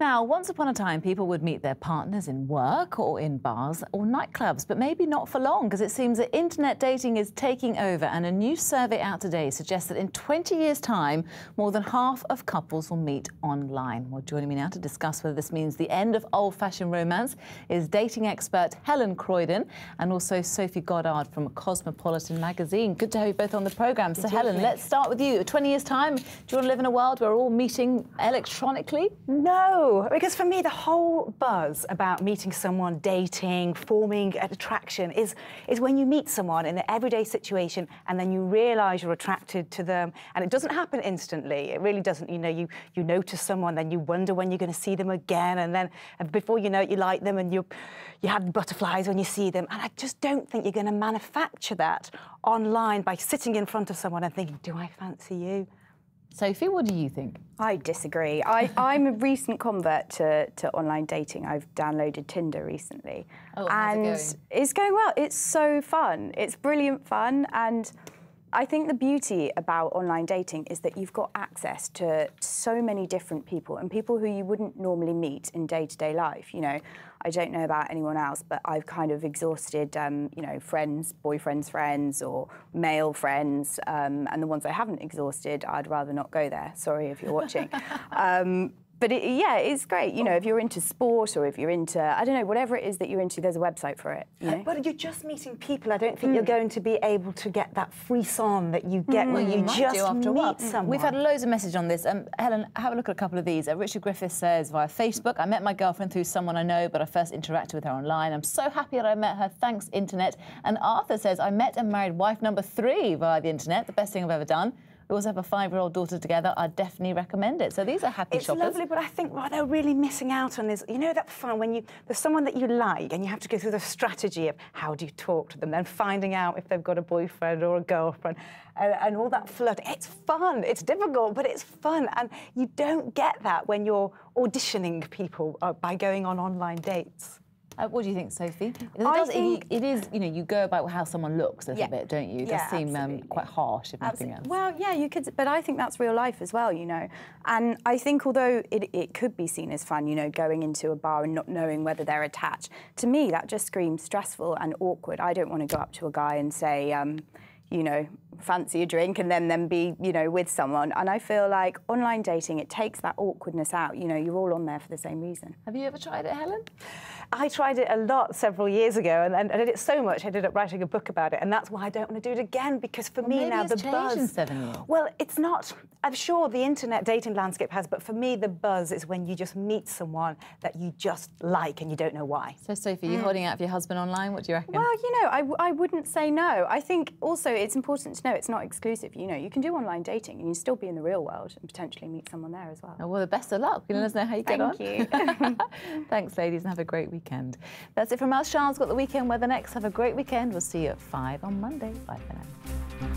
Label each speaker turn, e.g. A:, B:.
A: Now, once upon a time, people would meet their partners in work or in bars or nightclubs, but maybe not for long because it seems that internet dating is taking over. And a new survey out today suggests that in 20 years' time, more than half of couples will meet online. Well, joining me now to discuss whether this means the end of old fashioned romance is dating expert Helen Croydon and also Sophie Goddard from Cosmopolitan magazine. Good to have you both on the programme. So, Helen, let's start with you. 20 years' time, do you want to live in a world where we're all meeting electronically?
B: No because for me, the whole buzz about meeting someone, dating, forming an attraction is, is when you meet someone in an everyday situation and then you realise you're attracted to them. And it doesn't happen instantly. It really doesn't. You know, you, you notice someone, then you wonder when you're going to see them again. And then before you know it, you like them and you, you have butterflies when you see them. And I just don't think you're going to manufacture that online by sitting in front of someone and thinking, do I fancy you?
A: Sophie, what do you think?
C: I disagree. I, I'm a recent convert to, to online dating. I've downloaded Tinder recently.
A: Oh,
C: and
A: it going?
C: it's going well. It's so fun. It's brilliant fun. And I think the beauty about online dating is that you've got access to so many different people and people who you wouldn't normally meet in day-to-day life. You know, I don't know about anyone else, but I've kind of exhausted, um, you know, friends, boyfriends, friends, or male friends, um, and the ones I haven't exhausted, I'd rather not go there. Sorry if you're watching. um, but it, yeah, it's great. You know, if you're into sport or if you're into, I don't know, whatever it is that you're into, there's a website for it. You know?
B: But you're just meeting people. I don't think mm. you're going to be able to get that frisson that you get mm. when you, you just after meet someone.
A: We've had loads of messages on this. Um, Helen, have a look at a couple of these. Uh, Richard Griffith says via Facebook, I met my girlfriend through someone I know, but I first interacted with her online. I'm so happy that I met her. Thanks, internet. And Arthur says, I met and married wife number three via the internet. The best thing I've ever done. We also have a five-year-old daughter together. I definitely recommend it. So these are happy
B: it's
A: shoppers.
B: It's lovely, but I think what they're really missing out on is, you know, that fun when you there's someone that you like and you have to go through the strategy of how do you talk to them, then finding out if they've got a boyfriend or a girlfriend, and, and all that flirting. It's fun. It's difficult, but it's fun, and you don't get that when you're auditioning people uh, by going on online dates.
A: Uh, what do you think, Sophie? It, does, think... it, it is, you know, you go about how someone looks a little yeah. bit, don't you? It
C: yeah,
A: does seem um, quite harsh, if
C: absolutely.
A: nothing else.
C: Well, yeah, you could, but I think that's real life as well, you know. And I think although it, it could be seen as fun, you know, going into a bar and not knowing whether they're attached, to me that just screams stressful and awkward. I don't want to go up to a guy and say, um, you know, fancy a drink and then then be, you know, with someone. And I feel like online dating, it takes that awkwardness out. You know, you're all on there for the same reason.
A: Have you ever tried it, Helen?
B: I tried it a lot several years ago and, and I did it so much I ended up writing a book about it and that's why I don't want to do it again because for
A: well,
B: me now the
A: buzz in seven years.
B: Well, it's not I'm sure the internet dating landscape has but for me the buzz is when you just meet someone that you just like and you don't know why.
A: So Sophie, mm. you holding out for your husband online? What do you reckon?
C: Well, you know, I, I wouldn't say no. I think also it's important to know it's not exclusive. You know, you can do online dating and you still be in the real world and potentially meet someone there as well.
A: Oh, well, the best of luck. You let us know how you
C: get
A: Thank
C: on.
A: Thank you. Thanks, ladies, and have a great weekend. That's it from us. Charles got the weekend weather next. Have a great weekend. We'll see you at 5 on Monday. Bye for now.